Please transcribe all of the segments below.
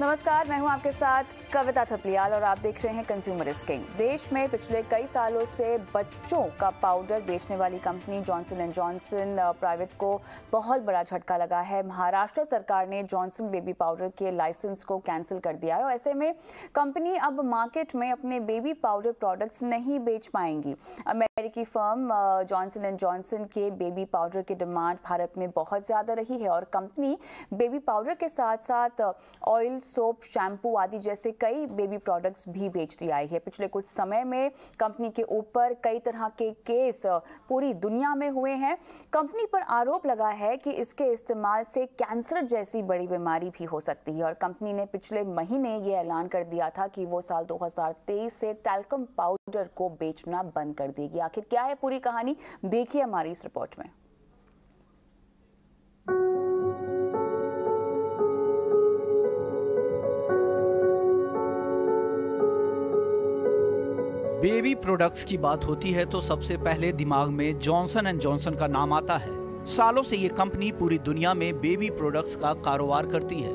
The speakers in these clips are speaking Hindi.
नमस्कार मैं हूँ आपके साथ कविता थपलियाल और आप देख रहे हैं कंज्यूमर किंग देश में पिछले कई सालों से बच्चों का पाउडर बेचने वाली company Johnson and Johnson private को बहुत बड़ा झटका लगा है। महाराष्ट्र सरकार ने जॉनसन बेबी पाउडर के लाइसेंस को कैंसिल कर दिया है और ऐसे में कंपनी अब मार्केट में अपने बेबी पाउडर प्रोडक्ट्स नहीं बेच पाएँगी। अमेरिकी फर्म जॉनसन एंड जॉनसन के बेबी पाउडर की डिमांड भारत में बहुत ज़्यादा रही है और कंपनी बेबी पाउडर के साथ साथ ऑयल सोप शैम्पू आदि जैसे कई बेबी प्रोडक्ट्स भी बेचती आई है। पिछले कुछ समय में कंपनी के ऊपर कई तरह के केस पूरी दुनिया में हुए हैं। कंपनी पर आरोप लगा है कि इसके इस्तेमाल से कैंसर जैसी बड़ी बीमारी भी हो सकती है। और कंपनी ने पिछले महीने ये ऐलान कर दिया था कि वो साल 2023 से टैल्कम पाउडर को बेचना बंद कर देगी। आखिर क्या है पूरी कहानी? देखिए हमारी इस रिपोर्ट में। बेबी प्रोडक्ट्स की बात होती है तो सबसे पहले दिमाग में जॉनसन एंड जॉनसन का नाम आता है। सालों से ये कंपनी पूरी दुनिया में बेबी प्रोडक्ट्स का कारोबार करती है।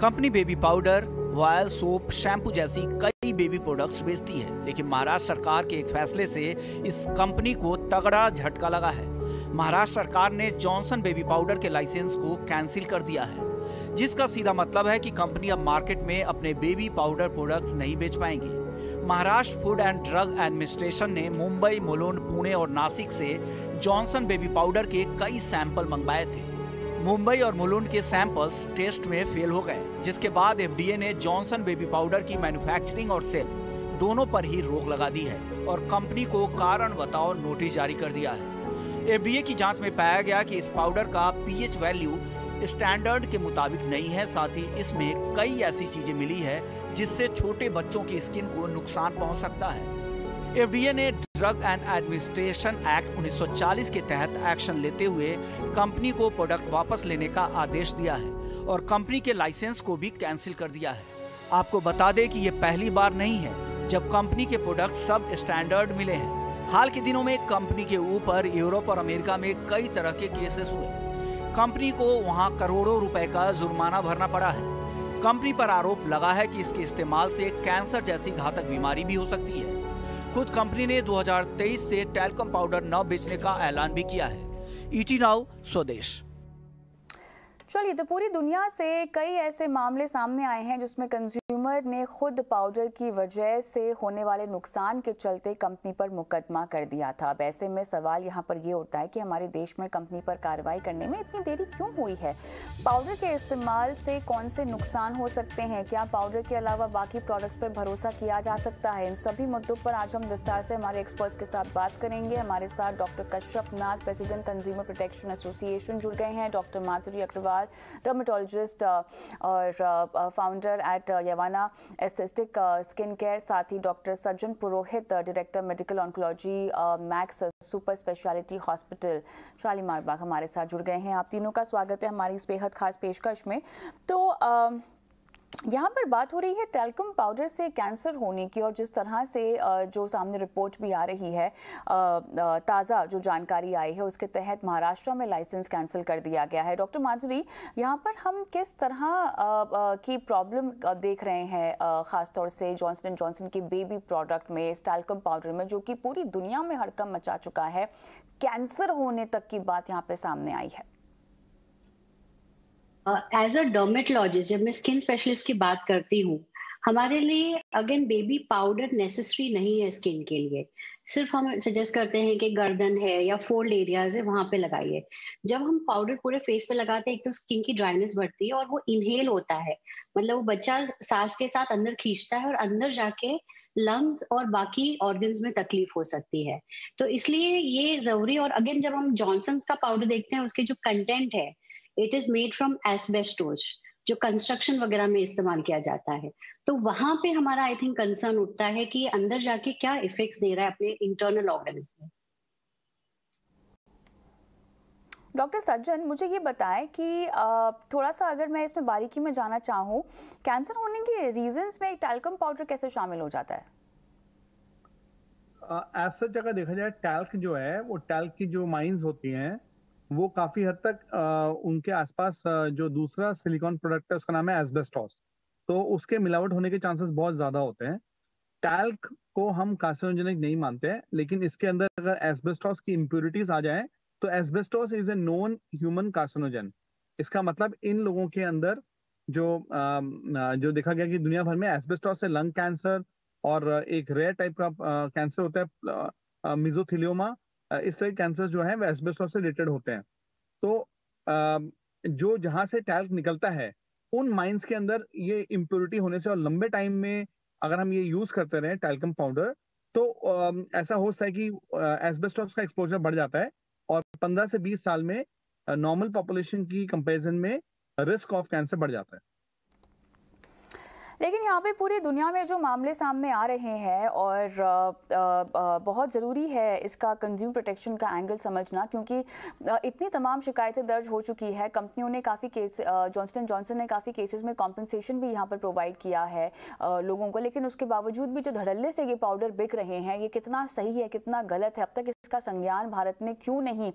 Company baby powder, oil soap, shampoo जैसी कई बेबी प्रोडक्ट्स बेचती है, लेकिन महाराष्ट्र सरकार के एक फैसले से इस कंपनी को तगड़ा झटका लगा है। महाराष्ट्र सरकार ने जॉनसन बेबी पाउडर के लाइसेंस को कैंसिल कर दिया है, जिसका सीधा मतलब है कि कंपनी अब मार्केट में अपने बेबी पाउडर प्रोडक्ट्स नहीं बेच पाएँगे। Maharashtra food and drug administration ने मुंबई, मुलुंड, पुणे और नासिक से जॉनसन बेबी पाउडर के कई सैंपल मंगवाए थे। मुंबई और मुलुंड के सैंपल्स टेस्ट में फेल हो गए, जिसके बाद एफडीए ने जॉनसन बेबी पाउडर की मैन्युफैक्चरिंग और सेल दोनों पर ही रोक लगा दी है और कंपनी को कारण बताओ नोटिस जारी कर दिया है। एफडीए की जाँच में पाया गया कि इस पाउडर का पीएच वैल्यू स्टैंडर्ड के मुताबिक नहीं है। साथ ही इसमें कई ऐसी चीज़ें मिली है जिससे छोटे बच्चों की स्किन को नुकसान पहुँच सकता है। एफडीए ने ड्रग एंड एडमिनिस्ट्रेशन एक्ट 1940 के तहत एक्शन लेते हुए कंपनी को प्रोडक्ट वापस लेने का आदेश दिया है और कंपनी के लाइसेंस को भी कैंसिल कर दिया है। आपको बता दें कि ये पहली बार नहीं है जब कंपनी के प्रोडक्ट सब स्टैंडर्ड मिले हैं। हाल के दिनों में कंपनी के ऊपर यूरोप और अमेरिका में कई तरह के केसेस हुए। कंपनी को वहाँ करोड़ों रुपए का जुर्माना भरना पड़ा है। कंपनी पर आरोप लगा है कि इसके इस्तेमाल से कैंसर जैसी घातक बीमारी भी हो सकती है। खुद कंपनी ने 2023 से टेलकम पाउडर न बेचने का ऐलान भी किया है। ET now, Swadesh. चलिए तो पूरी दुनिया से कई ऐसे मामले सामने आए हैं जिसमें कंज्यूमर ने खुद पाउडर की वजह से होने वाले नुकसान के चलते कंपनी पर मुकदमा कर दिया था। अब ऐसे में सवाल यहाँ पर ये उठता है कि हमारे देश में कंपनी पर कार्रवाई करने में इतनी देरी क्यों हुई है? पाउडर के इस्तेमाल से कौन से नुकसान हो सकते हैं? क्या पाउडर के अलावा बाकी प्रोडक्ट्स पर भरोसा किया जा सकता है? इन सभी मुद्दों पर आज हम विस्तार से हमारे एक्सपर्ट्स के साथ बात करेंगे। हमारे साथ doctor Kashyap Nath president consumer protection association जुड़ गए हैं। डॉक्टर माधुरी अग्रवाल डर्मेटोलॉजिस्ट और founder at Yavana aesthetic skin care साथ ही doctor Sajjan Purohit director medical oncology Max super speciality hospital Shalimar Bagh हमारे साथ जुड़ गए हैं। आप तीनों का स्वागत है हमारी इस बेहद खास पेशकश में। तो uh, यहाँ पर बात हो रही है टेलकम पाउडर से कैंसर होने की और जिस तरह से जो सामने रिपोर्ट भी आ रही है ताज़ा जो जानकारी आई है, उसके तहत महाराष्ट्र में लाइसेंस कैंसिल कर दिया गया है। डॉक्टर माधुरी, यहाँ पर हम किस तरह की प्रॉब्लम देख रहे हैं ख़ासतौर से जॉनसन एंड जॉनसन के बेबी प्रोडक्ट में, इस टेलकम पाउडर में, जो कि पूरी दुनिया में हड़कम मचा चुका है। कैंसर होने तक की बात यहाँ पर सामने आई है। एज अ डर्मेटोलॉजिस्ट जब मैं स्किन स्पेशलिस्ट की बात करती हूँ, हमारे लिए अगेन बेबी पाउडर नेसेसरी नहीं है स्किन के लिए। सिर्फ़ हम सजेस्ट करते हैं कि गर्दन है या फोल्ड एरियाज़ है, वहाँ पे लगाइए। जब हम पाउडर पूरे फेस पे लगाते हैं, एक तो स्किन की ड्राइनेस बढ़ती है और वो इनहेल होता है। मतलब वो बच्चा सांस के साथ अंदर खींचता है और अंदर जाके लंग्स और बाकी ऑर्गन्स में तकलीफ़ हो सकती है। तो इसलिए ये ज़रूरी और अगेन जब हम जॉनसन का पाउडर देखते हैं, उसके जो कंटेंट है it is made from asbestos जो कंस्ट्रक्शन वगैरह में इस्तेमाल किया जाता है। तो वहाँ पे हमारा आई थिंक कंसर्न उठता है कि अंदर जाके क्या इफेक्ट्स दे रहा है अपने इंटरनल ऑर्गन्स में। डॉक्टर सज्जन मुझे ये बताएँ कि थोड़ा सा अगर मैं इसमें बारीकी में जाना चाहूँ कैंसर होने के रीजंस में टैल्कम पाउडर कैसे शामिल हो जाता है? एज सच अगर देखा जाए टैल्क जो है वो टैल्क की जो माइंस होती हैं वो काफ़ी हद तक आ, उनके आसपास जो दूसरा सिलिकॉन प्रोडक्ट है उसका नाम है एसबेस्टॉस। तो उसके मिलावट होने के चांसेस बहुत ज़्यादा होते हैं। टैल्क को हम कार्सिनोजेनिक नहीं मानते हैं लेकिन इसके अंदर अगर एस्बेस्टॉस की इम्प्योरिटीज आ जाए तो asbestos is a known human carcinogen इसका मतलब इन लोगों के अंदर जो जो देखा गया कि दुनिया भर में एस्बेस्टॉस से लंग कैंसर और एक रेयर टाइप का कैंसर होता है मिजोथिलियोमा इस तरह कैंसर जो है, वो एस्बेस्टॉस से रिलेटेड होते हैं। तो जो जहाँ से टैल्क निकलता है, उन माइंस के अंदर ये इम्प्योरिटी होने से और लंबे टाइम में अगर हम ये यूज़ करते रहे टैल्कम पाउडर तो ऐसा हो सकता है कि एस्बेस्टॉस का एक्सपोजर बढ़ जाता है और 15 से 20 साल में नॉर्मल पॉपुलेशन की कंपैरिजन में रिस्क ऑफ़ कैंसर बढ़ जाता है। लेकिन यहाँ पे पूरी दुनिया में जो मामले सामने आ रहे हैं और आ, आ, बहुत ज़रूरी है इसका कंज्यूम प्रोटेक्शन का एंगल समझना क्योंकि इतनी तमाम शिकायतें दर्ज हो चुकी है। कंपनियों ने काफ़ी केस जॉनसन एंड जॉनसन ने काफ़ी केसेस में कॉम्पनसेशन भी यहाँ पर प्रोवाइड किया है लोगों को। लेकिन उसके बावजूद भी जो धड़ल्ले से ये पाउडर बिक रहे हैं ये कितना सही है कितना गलत है अब तक इसका संज्ञान भारत ने क्यों नहीं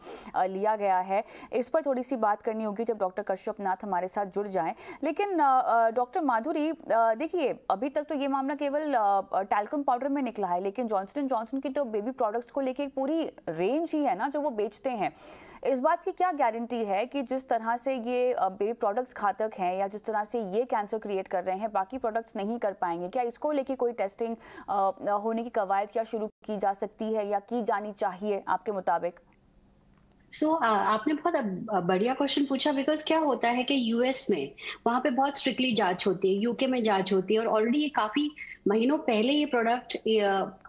लिया गया है? इस पर थोड़ी सी बात करनी होगी जब डॉक्टर कश्यप नाथ हमारे साथ जुड़ जाएँ। लेकिन डॉक्टर माधुरी देखिए, अभी तक तो ये मामला केवल टैल्कम पाउडर में निकला है, लेकिन जॉनसन एंड जॉनसन की तो बेबी प्रोडक्ट्स को लेके पूरी रेंज ही है ना जो वो बेचते हैं। इस बात की क्या गारंटी है कि जिस तरह से ये बेबी प्रोडक्ट्स घातक हैं या जिस तरह से ये कैंसर क्रिएट कर रहे हैं बाकी प्रोडक्ट्स नहीं कर पाएँगे? क्या इसको लेके कोई टेस्टिंग होने की कवायद क्या शुरू की जा सकती है या की जानी चाहिए आपके मुताबिक? सो so, uh, आपने बहुत बढ़िया क्वेश्चन पूछा बिकॉज़ क्या होता है कि यूएस में वहाँ पे बहुत स्ट्रिक्टली जाँच होती है यूके में जाँच होती है और ऑलरेडी ये काफ़ी महीनों पहले ये प्रोडक्ट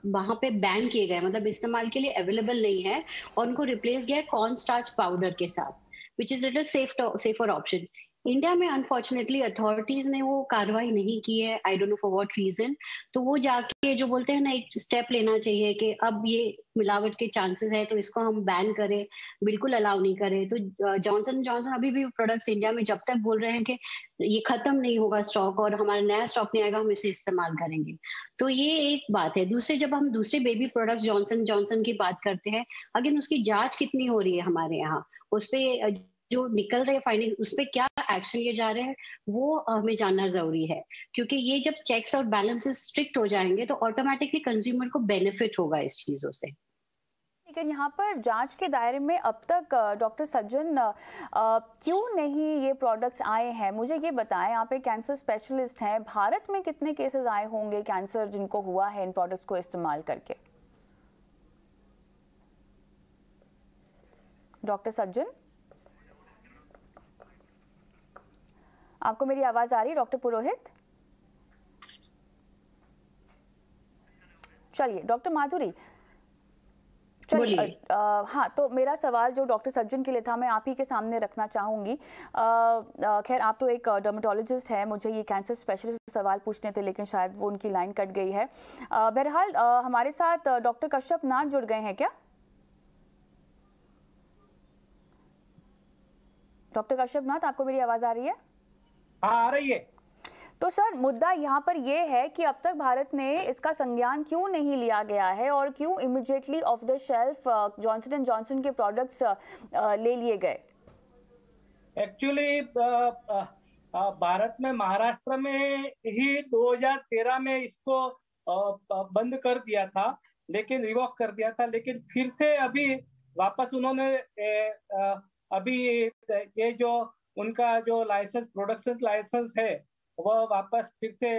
वहाँ पे बैन किए गए मतलब इस्तेमाल के लिए अवेलेबल नहीं है और उनको रिप्लेस किया है कॉर्न स्टार्च पाउडर के साथ which is little safe safer option India में अनफॉर्चुनेटली अथॉरिटीज ने वो कार्रवाई नहीं की है I don't know for what reason तो वो जाके जो बोलते हैं ना, एक स्टेप लेना चाहिए कि अब ये मिलावट के चांसेस है तो इसको हम बैन करें, बिल्कुल अलाउ नहीं करें। तो जॉनसन जॉनसन अभी भी प्रोडक्ट्स इंडिया में जब तक बोल रहे हैं कि ये खत्म नहीं होगा स्टॉक और हमारा नया स्टॉक नहीं आएगा, हम इसे इस्तेमाल करेंगे। तो ये एक बात है। दूसरे, जब हम दूसरे बेबी प्रोडक्ट्स जॉनसन जॉनसन की बात करते हैं, अगेन उसकी जाँच कितनी हो रही है हमारे यहाँ? उस पर जो निकल रहे फाइंडिंग उस पर क्या एक्शन लिए जा रहे हैं, वो हमें जानना ज़रूरी है। क्योंकि ये जब चेक्स और बैलेंसेस स्ट्रिक्ट हो जाएँगे तो ऑटोमेटिकली कंज्यूमर को बेनिफिट होगा इस चीज़ों से। लेकिन यहाँ पर जाँच के दायरे में अब तक डॉक्टर सज्जन क्यों नहीं ये प्रोडक्ट्स आए हैं? मुझे ये बताएँ, आप एक कैंसर स्पेशलिस्ट हैं, भारत में कितने केसेस आए होंगे कैंसर जिनको हुआ है इन प्रोडक्ट्स को इस्तेमाल करके? डॉक्टर सज्जन आपको मेरी आवाज़ आ रही है डॉक्टर पुरोहित? चलिए डॉक्टर माधुरी। चलिए हाँ तो मेरा सवाल जो डॉक्टर सज्जन के लिए था मैं आप ही के सामने रखना चाहूँगी। खैर आप तो एक डर्माटोलॉजिस्ट है मुझे ये कैंसर स्पेशलिस्ट सवाल पूछने थे लेकिन शायद वो उनकी लाइन कट गई है। बहरहाल हमारे साथ डॉक्टर कश्यप नाथ जुड़ गए हैं क्या? डॉक्टर कश्यप नाथ आपको मेरी आवाज़ आ रही है? हाँ आ रही है। तो सर मुद्दा यहाँ पर यह है कि अब तक भारत ने इसका संज्ञान क्यों नहीं लिया गया है और क्यों immediately off the shelf Johnson and Johnson के प्रोडक्ट्स ले लिए गए? एक्चुअली भारत में महाराष्ट्र में ही 2013 में इसको बंद कर दिया था लेकिन रिवॉक कर दिया था लेकिन फिर से अभी वापस उन्होंने अभी ये जो उनका जो लाइसेंस प्रोडक्शन लाइसेंस है, वह वापस फिर से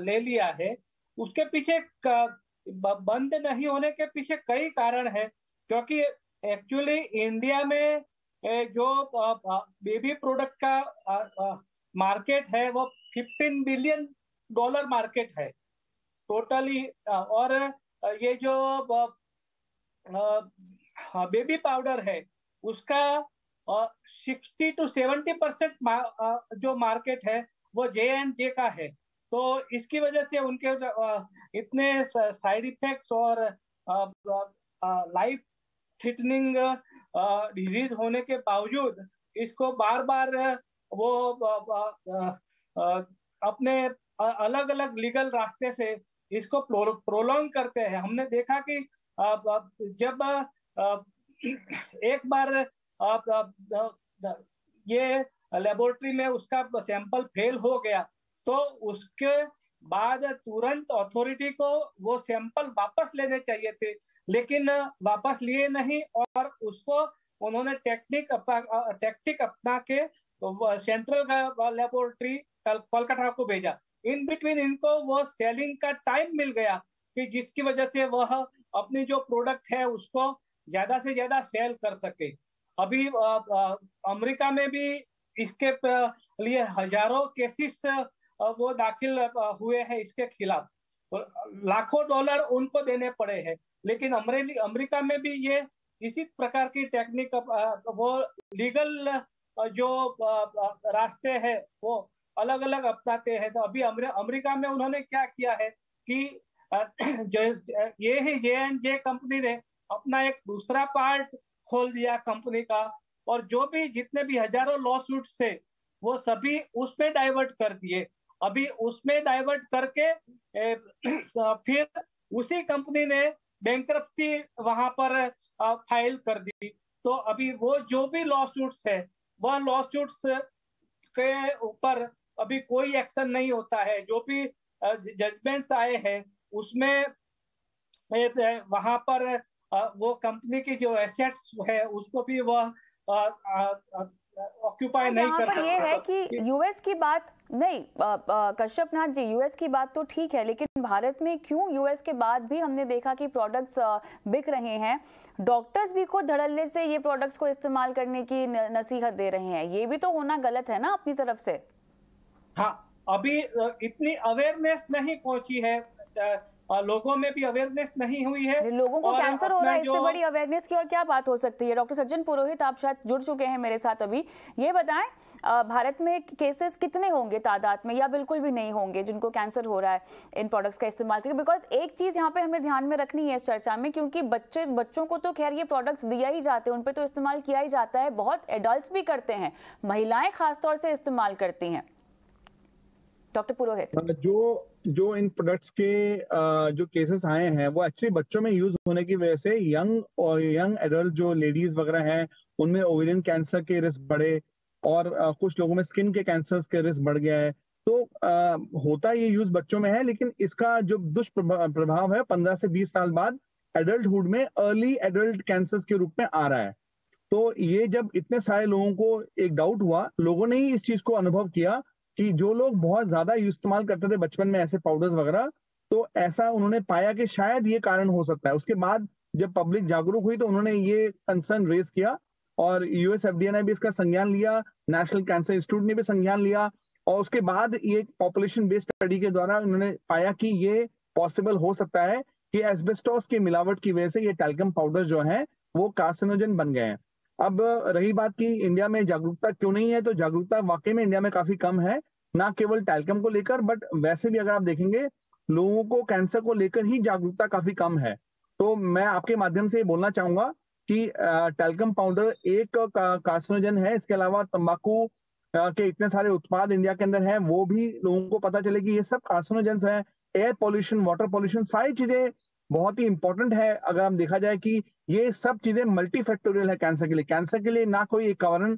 ले लिया है। उसके पीछे बंद नहीं होने के पीछे कई कारण है, क्योंकि एक्चुअली इंडिया में जो बेबी प्रोडक्ट का मार्केट है, वो 15 बिलियन डॉलर मार्केट है। टोटली और ये जो बेबी पाउडर है, उसका सिक्सटी टू सेवेंटी परसेंट जो मार्केट है, वो जे एंड जे का है। तो इसकी वजह से उनके इतने साइड इफेक्ट्स और लाइफ थ्रिटनिंग डिज़ीज़ होने के बावजूद इसको बार बार वो अपने अलग अलग लीगल रास्ते से इसको प्रोलोंग करते हैं। हमने देखा कि जब एक बार ये लेबोरेटरी में उसका सैंपल फेल हो गया तो उसके बाद तुरंत अथॉरिटी को वो सैंपल वापस लेने चाहिए थे, लेकिन वापस लिए नहीं और उसको उन्होंने टेक्निक टेक्निक अपना के सेंट्रल लेबोरेटरी कोलकाता को भेजा। इन बिटवीन इनको वो सेलिंग का टाइम मिल गया कि जिसकी वजह से वह अपनी जो प्रोडक्ट है उसको ज़्यादा से ज़्यादा सेल कर सके। अभी अमेरिका में भी इसके लिए हज़ारों केसेस वो दाखिल हुए हैं इसके खिलाफ। लाखों डॉलर उनको देने पड़े हैं। लेकिन अमेरिका में भी ये इसी प्रकार की टेक्निक वो लीगल जो रास्ते हैं, वो अलग अलग अपनाते हैं। तो अभी अमेरिका में उन्होंने क्या किया है कि ये ही जे एंड जे कंपनी ने अपना एक दूसरा पार्ट खोल दिया कंपनी का और जो भी जितने भी हज़ारों लॉ सूट थे वो सभी उसमें डाइवर्ट कर दिए। अभी उसमें डाइवर्ट करके ए, फिर उसी कंपनी ने बैंक वहाँ पर फ़ाइल कर दी। तो अभी वो जो भी लॉ सूट्स है वह लॉ सूट्स के ऊपर अभी कोई एक्शन नहीं होता है। जो भी जजमेंट्स आए हैं उसमें वहाँ पर वो कंपनी की जो एसेट्स है उसको भी वह ऑक्यूपाई नहीं कर पर ये है कि यूएस की बात नहीं कश्यप नाथ जी यूएस की बात तो ठीक है लेकिन भारत में क्यों यूएस के बाद भी हमने देखा कि प्रोडक्ट्स बिक रहे हैं? डॉक्टर्स भी खुद धड़ल्ले से ये प्रोडक्ट्स को इस्तेमाल करने की नसीहत दे रहे हैं। ये भी तो होना गलत है ना अपनी तरफ़ से? हाँ अभी इतनी अवेयरनेस नहीं पहुँची है लोगों में भी अवेयरनेस नहीं हुई है। लोगों को कैंसर हो रहा है इससे बड़ी अवेयरनेस की और क्या बात हो सकती है? डॉक्टर सज्जन पुरोहित आप शायद जुड़ चुके हैं मेरे साथ अभी। ये बताएँ भारत में केसेस कितने होंगे तादाद में या बिल्कुल भी नहीं होंगे जिनको कैंसर हो रहा है इन प्रोडक्ट्स का इस्तेमाल करके? बिकॉज़ एक चीज़ यहाँ पे हमें ध्यान में रखनी है इस चर्चा में क्योंकि बच्चे बच्चों को तो खैर ये प्रोडक्ट्स दिया ही जाते हैं उन पर तो इस्तेमाल किया ही जाता है। बहुत एडल्ट भी करते हैं महिलाएँ खासतौर से इस्तेमाल करती हैं। डॉक्टर पुरोहित जो जो इन प्रोडक्ट्स के जो केसेस आए हैं, वो एक्चुअली बच्चों में यूज़ होने की वजह से यंग और यंग एडल्ट जो लेडीज़ वगैरह हैं, उनमें ओवेरियन कैंसर के रिस्क बढ़े, और कुछ लोगों में स्किन के कैंसर के रिस्क बढ़ गया है। तो होता ये यूज़ बच्चों में है, लेकिन इसका जो दुष्प्रभाव है, पंद्रह से बीस साल बाद एडल्टहुड में अर्ली एडल्ट कैंसर के रूप में आ रहा है। तो ये जब इतने सारे लोगों को एक डाउट हुआ, लोगों ने ही इस चीज़ को अनुभव किया कि जो लोग बहुत ज़्यादा इस्तेमाल करते थे बचपन में ऐसे पाउडर्स वगैरह तो ऐसा उन्होंने पाया कि शायद ये कारण हो सकता है। उसके बाद जब पब्लिक जागरूक हुई तो उन्होंने ये कंसर्न रेज किया और यूएस एफडीए ने भी इसका संज्ञान लिया नेशनल कैंसर इंस्टीट्यूट ने भी संज्ञान लिया और उसके बाद ये पॉपुलेशन बेस्ड स्टडी के द्वारा उन्होंने पाया कि ये पॉसिबल हो सकता है कि एस्बेस्टोस की मिलावट की वजह से ये टेलकम पाउडर जो है, वो कार्सिनोजन बन गए हैं। अब रही बात की इंडिया में जागरूकता क्यों नहीं है? तो जागरूकता वाकई में इंडिया में काफ़ी कम है, ना केवल टैलकम को लेकर बट वैसे भी अगर आप देखेंगे, लोगों को कैंसर को लेकर ही जागरूकता काफ़ी कम है। तो मैं आपके माध्यम से बोलना चाहूँगा कि टेलकम पाउडर एक कार्सिनोजन है। इसके अलावा तंबाकू के इतने सारे उत्पाद इंडिया के अंदर हैं, वो भी लोगों को पता चले कि ये सब कार्सिनोजन है। एयर पॉल्यूशन वाटर पॉल्यूशन सारी चीज़ें बहुत ही इंपॉर्टेंट है, अगर हम देखा जाए कि ये सब चीज़ें मल्टी फैक्टोरियल है कैंसर के लिए। कैंसर के लिए ना कोई एक कारण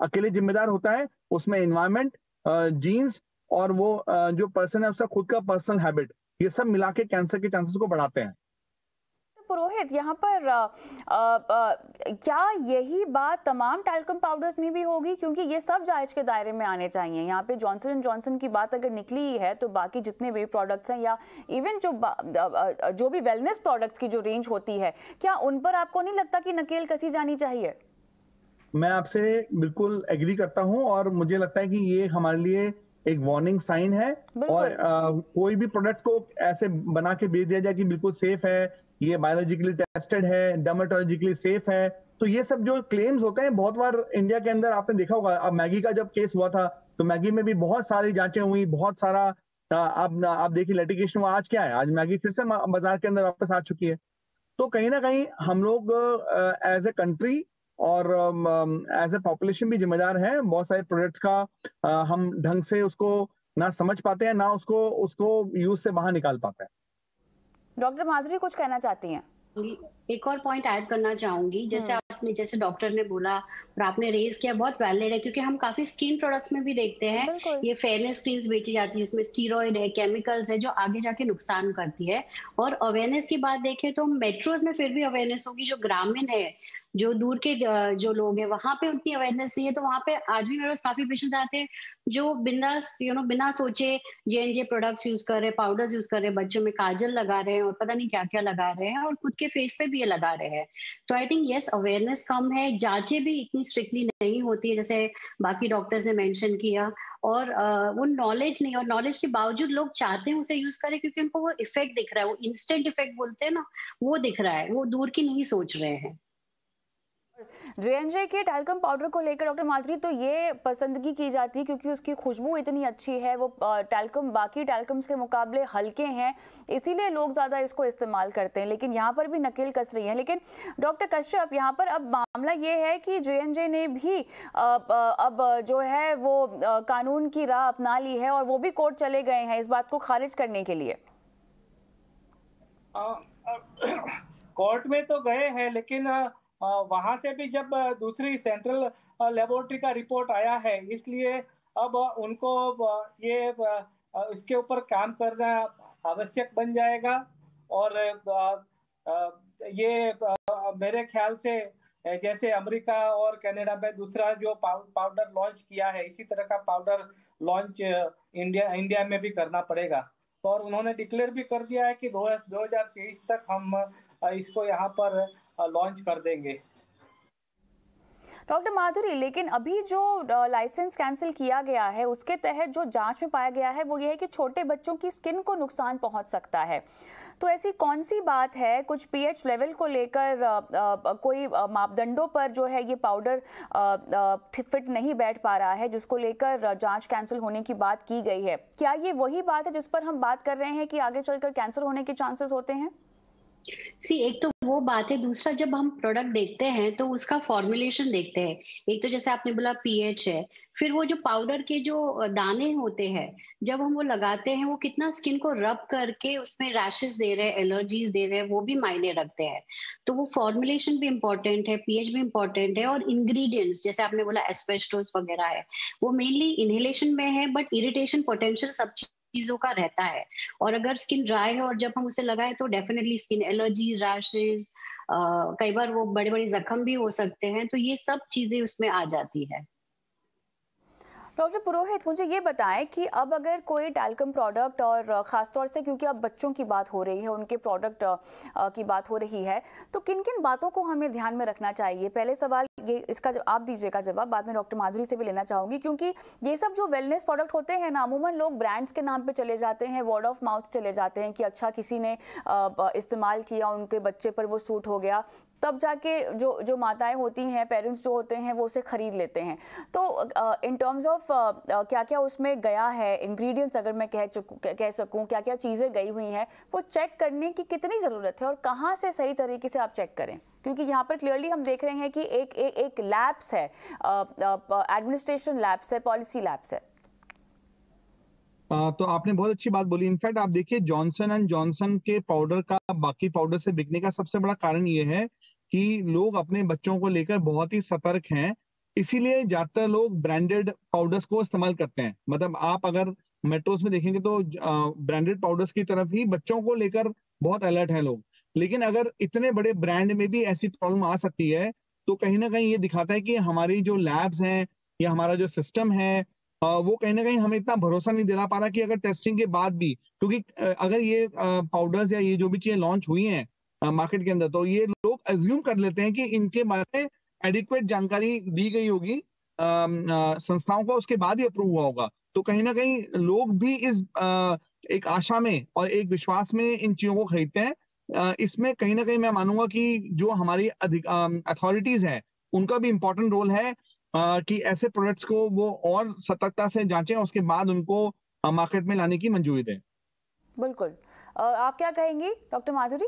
अकेले जिम्मेदार होता है, उसमें इन्वायरमेंट जीन्स और वो जो पर्सन है उसका खुद का पर्सनल हैबिट ये सब मिला के कैंसर के चांसेस को बढ़ाते हैं। पुरोहित यहाँ पर आ, आ, आ, क्या यही बात तमाम टैल्कम पाउडर्स में भी होगी? क्योंकि ये सब जायज़ के दायरे में आने चाहिए। यहाँ पे जॉनसन एंड जॉनसन की बात अगर निकली ही है तो बाकी जितने भी प्रोडक्ट्स हैं या इवन जो जो भी वेलनेस प्रोडक्ट्स की जो रेंज होती है क्या उन पर आपको नहीं लगता कि नकेल कसी जानी चाहिए? मैं आपसे बिल्कुल एग्री करता हूँ और मुझे लगता है कि ये हमारे लिए एक वार्निंग साइन है और आ, कोई भी प्रोडक्ट को ऐसे बना के बेच दिया जाए कि बिल्कुल सेफ़ है ये बायोलॉजिकली टेस्टेड है डर्माटोलॉजिकली सेफ़ है तो ये सब जो क्लेम्स होते हैं बहुत बार इंडिया के अंदर आपने देखा होगा अब मैगी का जब केस हुआ था तो मैगी में भी बहुत सारी जांचें हुई बहुत सारा आप आप देखिए लेटिकेशन आज क्या है? आज मैगी फिर से बाज़ार के अंदर वापस आ चुकी है। तो कहीं ना कहीं हम लोग एज ए कंट्री और एज ए पॉपुलेशन भी जिम्मेदार है बहुत सारे प्रोडक्ट्स का आ, हम ढंग से उसको ना समझ पाते हैं ना उसको उसको यूज़ से बाहर निकाल पाते हैं डॉक्टर माधुरी कुछ कहना चाहती हैं एक और पॉइंट ऐड करना चाहूँगी जैसे हम्म। आपने जैसे डॉक्टर ने बोला और आपने रेज किया बहुत वैलिड है क्योंकि हम काफ़ी स्किन प्रोडक्ट्स में भी देखते हैं। ये फेयरनेस क्रीम्स बेची जाती है इसमें स्टीरोइड है केमिकल्स है जो आगे जाके नुकसान करती है। और अवेयरनेस की बात देखें तो मेट्रोज में फिर भी अवेयरनेस होगी जो ग्रामीण है जो दूर के जो लोग हैं वहाँ पे उतनी अवेयरनेस नहीं है तो वहाँ पे आज भी मेरे पास काफ़ी पेशेंट आते हैं जो बिना यू नो बिना सोचे J N J products use कर रहे हैं पाउडर्स यूज़ कर रहे हैं बच्चों में काजल लगा रहे हैं और पता नहीं क्या क्या लगा रहे हैं और खुद के फेस पे भी ये लगा रहे हैं। तो आई थिंक यस अवेयरनेस कम है जांचें भी इतनी स्ट्रिक्टली नहीं होती है जैसे बाकी डॉक्टर्स ने मेंशन किया। और वो नॉलेज नहीं, और नॉलेज के बावजूद लोग चाहते हैं उसे यूज़ करें, क्योंकि उनको वो इफ़ेक्ट दिख रहा है, वो इंस्टेंट इफ़ेक्ट बोलते हैं ना, वो दिख रहा है, वो दूर की नहीं सोच रहे हैं। जे के टैल्कम पाउडर को लेकर डॉक्टर माधुरी तो ये पसंदगी की जाती है क्योंकि उसकी खुशबू इतनी अच्छी है, वो टैल्कम बाकी टैल्कम्स के मुकाबले हल्के हैं, इसीलिए लोग ज़्यादा इसको इस्तेमाल करते हैं, लेकिन यहाँ पर भी नकेल कस रही है। लेकिन डॉक्टर कश्यप, यहाँ पर अब मामला ये है कि जे ने भी अब जो है वो कानून की राह अपना ली है और वो भी कोर्ट चले गए हैं इस बात को खारिज करने के लिए। कोर्ट में तो गए हैं, लेकिन वहाँ से भी जब दूसरी सेंट्रल लेबोरेटरी का रिपोर्ट आया है, इसलिए अब उनको ये इसके ऊपर काम करना आवश्यक बन जाएगा। और ये मेरे ख्याल से जैसे अमेरिका और कनाडा में दूसरा जो पाउडर लॉन्च किया है, इसी तरह का पाउडर लॉन्च इंडिया इंडिया में भी करना पड़ेगा। और उन्होंने डिक्लेयर भी कर दिया है कि दो हज़ार तेईस तक हम इसको यहाँ पर लॉन्च कर देंगे। डॉक्टर माधुरी, लेकिन अभी जो लाइसेंस कैंसिल किया गया है, उसके तहत जो जाँच में पाया गया है, वो ये है कि छोटे बच्चों की स्किन को नुकसान पहुँच सकता है। तो ऐसी कौन सी बात है, कुछ पीएच लेवल को लेकर कोई मापदंडों पर जो है ये पाउडर फिट नहीं बैठ पा रहा है, जिसको लेकर जाँच कैंसिल होने की बात की गई है? क्या ये वही बात है जिस पर हम बात कर रहे हैं कि आगे चलकर कैंसर होने के चांसेस होते हैं? सी एक तो वो बात है, दूसरा जब हम प्रोडक्ट देखते हैं तो उसका फॉर्मुलेशन देखते हैं। एक तो जैसे आपने बोला पीएच है, फिर वो जो पाउडर के जो दाने होते हैं, जब हम वो लगाते हैं, वो कितना स्किन को रब करके उसमें रैशेस दे रहे हैं एलर्जीज दे रहे हैं, वो भी मायने रखते हैं। तो वो फॉर्मुलेशन भी इम्पोर्टेंट है पीएच भी इम्पोर्टेंट है और इंग्रेडिएंट्स जैसे आपने बोला एस्पेस्टोस वगैरह है, वो मेनली इनहेलेशन में है बट इरिटेशन पोटेंशियल सब चीज़ों का रहता है। और अगर स्किन ड्राई है और जब हम उसे लगाए तो डेफिनेटली स्किन एलर्जीज रैशेज कई बार वो बड़े बड़े जख्म भी हो सकते हैं तो ये सब चीज़ें उसमें आ जाती है। डॉक्टर पुरोहित, मुझे ये बताएँ कि अब अगर कोई टैल्कम प्रोडक्ट और ख़ासतौर से क्योंकि अब बच्चों की बात हो रही है, उनके प्रोडक्ट की बात हो रही है तो किन किन बातों को हमें ध्यान में रखना चाहिए? पहले सवाल ये, इसका जो, आप दीजिएगा जवाब, बाद में डॉक्टर माधुरी से भी लेना चाहूँगी, क्योंकि ये सब जो वेलनेस प्रोडक्ट होते हैं ना, अमूमन लोग ब्रांड्स के नाम पर चले जाते हैं वर्ड ऑफ़ माउथ चले जाते हैं कि अच्छा किसी ने इस्तेमाल किया, उनके बच्चे पर वो सूट हो गया तब जाके जो जो माताएँ होती हैं पेरेंट्स जो होते हैं वो उसे खरीद लेते हैं। तो इन टर्म्स ऑफ़ क्या क्या उसमें गया है इंग्रेडिएंट्स अगर मैं कह कह सकूँ क्या क्या चीज़ें गई हुई हैं वो चेक करने की कितनी ज़रूरत है और कहाँ से सही तरीके से आप चेक करें? क्योंकि यहाँ पर क्लियरली हम देख रहे हैं कि एक एक, एक लैब्स है एडमिनिस्ट्रेशन लैब्स है पॉलिसी लैब्स है। तो आपने बहुत अच्छी बात बोली। इनफैक्ट आप देखिए जॉनसन एंड जॉनसन के पाउडर का बाकी पाउडर से बिकने का सबसे बड़ा कारण ये है कि लोग अपने बच्चों को लेकर बहुत ही सतर्क हैं। इसीलिए ज़्यादातर लोग ब्रांडेड पाउडर्स को इस्तेमाल करते हैं। मतलब आप अगर मेट्रोस में देखेंगे तो ब्रांडेड पाउडर्स की तरफ़ ही बच्चों को लेकर बहुत अलर्ट हैं लोग। लेकिन अगर इतने बड़े ब्रांड में भी ऐसी प्रॉब्लम आ सकती है तो कहीं ना कहीं ये दिखाता है कि हमारी जो लैब्स हैं या हमारा जो सिस्टम है वो कहीं ना कहीं हमें इतना भरोसा नहीं दिला पा रहा कि अगर टेस्टिंग के बाद भी, क्योंकि अगर ये पाउडर्स या ये जो भी चीज़ें लॉन्च हुई हैं मार्केट के अंदर तो ये लोग एज्यूम कर लेते हैं कि इनके बारे में एडिक्वेट जानकारी दी गई होगी संस्थाओं को उसके बाद ही अप्रूव हुआ होगा। तो कहीं ना कहीं लोग भी इस आ, एक आशा में और एक विश्वास में इन चीज़ों को खरीदते हैं। इसमें कहीं ना कहीं मैं मानूँगा कि जो हमारी अथॉरिटीज है उनका भी इम्पोर्टेंट रोल है कि ऐसे प्रोडक्ट्स को वो और सतर्कता से जांचें उसके बाद उनको मार्केट में लाने की मंजूरी दें। बिल्कुल। आप क्या कहेंगे डॉक्टर माधुरी?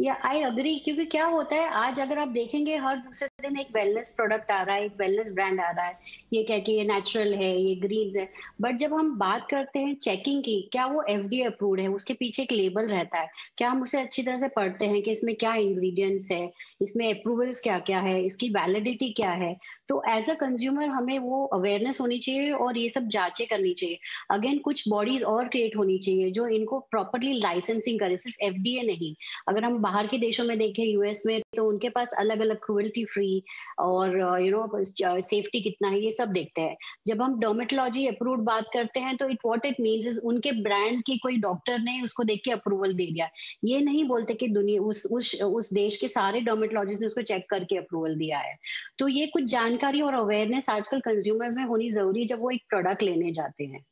या आई अग्री क्योंकि क्या होता है, आज अगर आप देखेंगे, हर दूसरे दिन एक वेलनेस प्रोडक्ट आ रहा है, एक वेलनेस ब्रांड आ रहा है। ये कह के ये नेचुरल है, ये ग्रीन है। बट जब हम बात करते हैं चेकिंग की, क्या वो एफ़ डी अप्रूव है? उसके पीछे एक लेबल रहता है। क्या हम उसे अच्छी तरह से पढ़ते हैं कि इसमें क्या इंग्रीडियंट्स है? इसमें अप्रूवल्स क्या क्या है? इसकी वैलिडिटी क्या है? तो एज अ कंज्यूमर हमें वो अवेयरनेस होनी चाहिए और ये सब जांचें करनी चाहिए। अगेन कुछ बॉडीज और क्रिएट होनी चाहिए जो इनको प्रॉपरली लाइसेंसिंग करे, सिर्फ़ एफडीए नहीं। अगर हम बाहर के देशों में देखें यूएस में तो उनके पास अलग अलग क्रुएल्टी फ्री और यू नो सेफ्टी कितना है, ये सब देखते हैं। जब हम डोमेटोलॉजी अप्रूव बात करते हैं तो it what it means is उनके ब्रांड की कोई डॉक्टर ने उसको देख के अप्रूवल दे दिया। ये नहीं बोलते कि दुनिया, उस उस उस देश के सारे डोमेटोलॉजिस्ट ने उसको चेक करके अप्रूवल दिया है। तो ये कुछ जानकारी और अवेयरनेस आजकल कंज्यूमर्स में होनी ज़रूरी जब वो एक प्रोडक्ट लेने जाते हैं।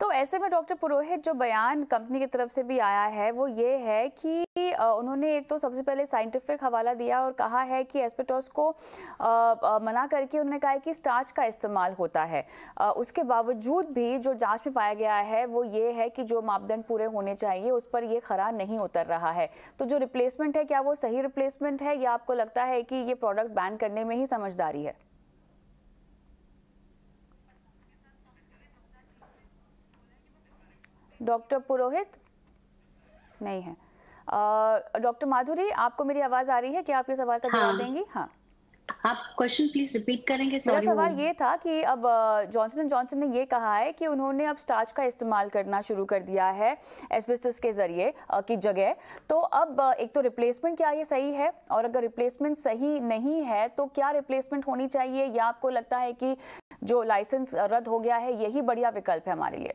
तो ऐसे में डॉक्टर पुरोहित जो बयान कंपनी की तरफ़ से भी आया है, वो ये है कि उन्होंने एक तो सबसे पहले साइंटिफिक हवाला दिया और कहा है कि एस्पेटोस को मना करके उन्होंने कहा है कि स्टार्च का इस्तेमाल होता है। उसके बावजूद भी जो जाँच में पाया गया है, वो ये है कि जो मापदंड पूरे होने चाहिए, उस पर ये खरा नहीं उतर रहा है। तो जो रिप्लेसमेंट है, क्या वो सही रिप्लेसमेंट है या आपको लगता है कि ये प्रोडक्ट बैन करने में ही समझदारी है? डॉक्टर पुरोहित नहीं है। डॉक्टर माधुरी आपको मेरी आवाज़ आ रही है? क्या आपके सवाल का जवाब हाँ. देंगी? हाँ। आप क्वेश्चन प्लीज़ रिपीट करेंगे मेरा सवाल ये था कि अब जॉनसन एंड जॉनसन ने ये कहा है कि उन्होंने अब स्टार्च का इस्तेमाल करना शुरू कर दिया है एस्बेस्टस के ज़रिए की जगह। तो अब एक तो रिप्लेसमेंट क्या ये सही है? और अगर रिप्लेसमेंट सही नहीं है तो क्या रिप्लेसमेंट होनी चाहिए? या आपको लगता है कि जो लाइसेंस रद्द हो गया है यही बढ़िया विकल्प है हमारे लिए?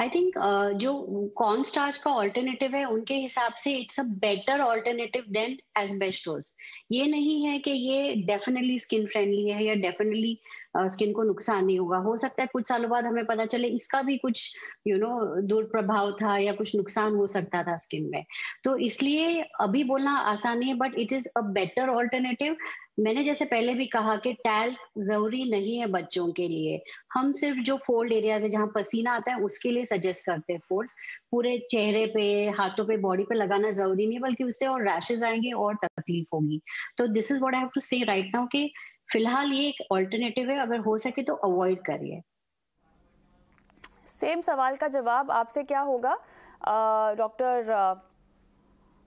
आई थिंक uh, जो कॉर्न स्टार्च का ऑल्टरनेटिव है उनके हिसाब से it's a better alternative than asbestos ये नहीं है कि ये डेफिनेटली स्किन फ्रेंडली है या डेफिनेटली स्किन uh, को नुकसान नहीं होगा। हो सकता है कुछ सालों बाद हमें पता चले इसका भी कुछ यू नो दुष्प्रभाव था या कुछ नुकसान हो सकता था स्किन में। तो इसलिए अभी बोलना आसान है but it is a better alternative मैंने जैसे पहले भी कहा कि टैल्क ज़रूरी नहीं है बच्चों के लिए। हम सिर्फ़ जो फोल्ड एरियाज़ है, जहाँ पसीना आता है, उसके लिए सजेस्ट करते हैं फोल्ड्स पूरे चेहरे पे, हाथों पे बॉडी पे लगाना ज़रूरी नहीं, बल्कि उससे और रैशेज आएँगे, और तकलीफ़ होगी। तो this is what I have to say right now कि फ़िलहाल ये एक ऑल्टरनेटिव है, अगर हो सके तो अवॉइड करिए। सेम सवाल का जवाब आपसे क्या होगा? डॉक्टर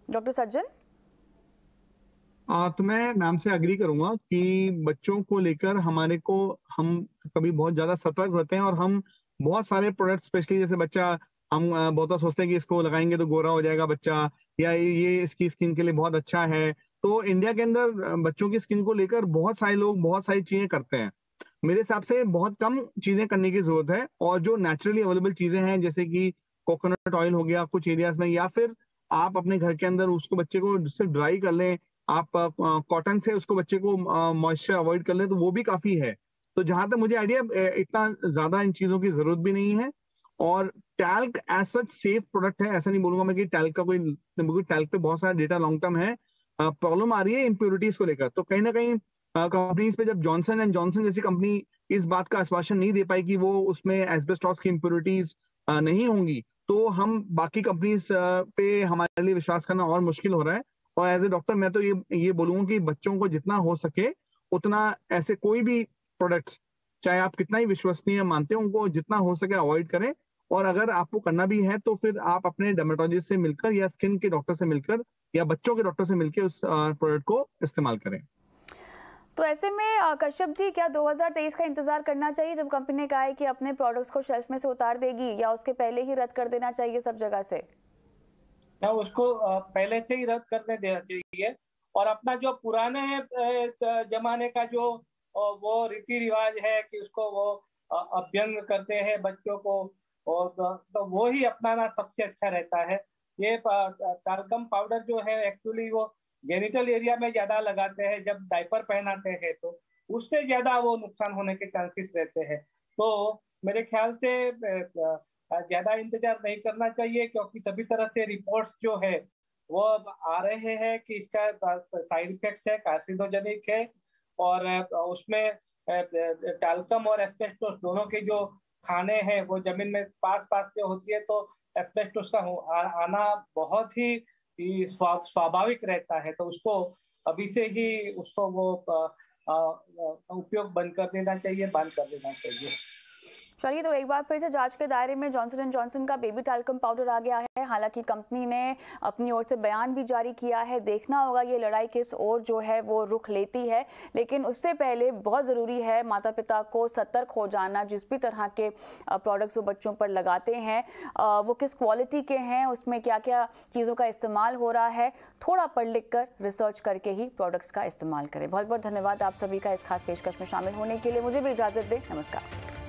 डॉक्टर सज्जन आ, तो मैं मैम से अग्री करूँगा कि बच्चों को लेकर हमारे को हम कभी बहुत ज़्यादा सतर्क रहते हैं और हम बहुत सारे प्रोडक्ट स्पेशली जैसे बच्चा हम बहुत सोचते हैं कि इसको लगाएँगे तो गोरा हो जाएगा बच्चा या ये इसकी स्किन के लिए बहुत अच्छा है। तो इंडिया के अंदर बच्चों की स्किन को लेकर बहुत सारे लोग बहुत सारी चीज़ें करते हैं। मेरे हिसाब से बहुत कम चीज़ें करने की ज़रूरत है और जो नेचुरली अवेलेबल चीज़ें हैं जैसे कि कोकोनट ऑयल हो गया कुछ एरियाज़ में या फिर आप अपने घर के अंदर उसको बच्चे को सिर्फ़ ड्राई कर लें आप कॉटन से उसको बच्चे को मॉइस्चर अवॉइड कर लें तो वो भी काफ़ी है। तो जहाँ तक मुझे आइडिया इतना ज़्यादा इन चीज़ों की ज़रूरत भी नहीं है। और talc as such safe product है, ऐसा नहीं बोलूँगा मैं कि टैल्क का कोई टैल्क पे बहुत सारा डेटा लॉन्ग टर्म है। प्रॉब्लम आ रही है इम्प्योरिटीज को लेकर। तो कहीं ना कहीं कंपनीज़ पे जब जॉनसन एंड जॉनसन जैसी कंपनी इस बात का आश्वासन नहीं दे पाई कि वो उसमें एसबेस्टॉस की इम्प्योरिटीज नहीं होंगी तो हम बाकी कंपनीज़ पे हमारे लिए विश्वास करना और मुश्किल हो रहा है। और एज ए डॉक्टर मैं तो ये ये बोलूँगा कि बच्चों को जितना हो सके, उतना ऐसे कोई भी प्रोडक्ट्स चाहे आप कितना ही विश्वसनीय मानते हो, उनको जितना हो सके अवॉइड करें। और अगर आपको करना भी है तो फिर आप अपने डर्मेटोलॉजिस्ट से मिलकर या स्किन के डॉक्टर से मिलकर या बच्चों के डॉक्टर से मिलकर उस प्रोडक्ट को इस्तेमाल करें। तो ऐसे में कश्यप जी, क्या 2023 का इंतज़ार करना चाहिए जब कंपनी ने कहा है कि अपने प्रोडक्ट्स को शेल्फ में से उतार देगी या उसके पहले ही रद्द कर देना चाहिए सब जगह से? या उसको पहले से ही रद्द करने देना चाहिए। और अपना जो पुराने जमाने का जो वो रीति रिवाज है कि उसको वो अभ्यंग करते हैं बच्चों को, और तो वो ही अपनाना सबसे अच्छा रहता है। ये टालकम पाउडर जो है एक्चुअली वो जेनिटल एरिया में ज़्यादा लगाते हैं, जब डायपर पहनाते हैं तो। उससे ज़्यादा वो नुकसान होने के चांसेस रहते हैं। तो मेरे ख्याल से ज़्यादा इंतज़ार नहीं करना चाहिए, क्योंकि सभी तरह से रिपोर्ट्स जो है, वो आ रहे हैं कि इसका साइड इफ़ेक्ट है कार्सिनोजेनिक है, और उसमें टालकम और एस्पेस्टोस दोनों के जो खाने हैं, वो ज़मीन में पास पास में होती है तो एस्पेक्ट उसका आना बहुत ही स्वाभाविक रहता है तो उसको अभी से ही उसको वो उपयोग बंद कर देना चाहिए, बंद कर देना चाहिए। चलिए तो एक बार फिर से जाँच के दायरे में जॉनसन एंड जॉनसन का बेबी टैल्कम पाउडर आ गया है। हालाँकि कंपनी ने अपनी ओर से बयान भी जारी किया है। देखना होगा ये लड़ाई किस ओर जो है वो रुख लेती है। लेकिन उससे पहले बहुत ज़रूरी है माता पिता को सतर्क हो जाना, जिस भी तरह के प्रोडक्ट्स वो बच्चों पर लगाते हैं। वो किस क्वालिटी के हैं, उसमें क्या क्या चीज़ों का इस्तेमाल हो रहा है, थोड़ा पढ़ लिख कर रिसर्च करके ही प्रोडक्ट्स का इस्तेमाल करें। बहुत बहुत धन्यवाद आप सभी का इस खास पेशकश में शामिल होने के लिए। मुझे भी इजाज़त दें। नमस्कार।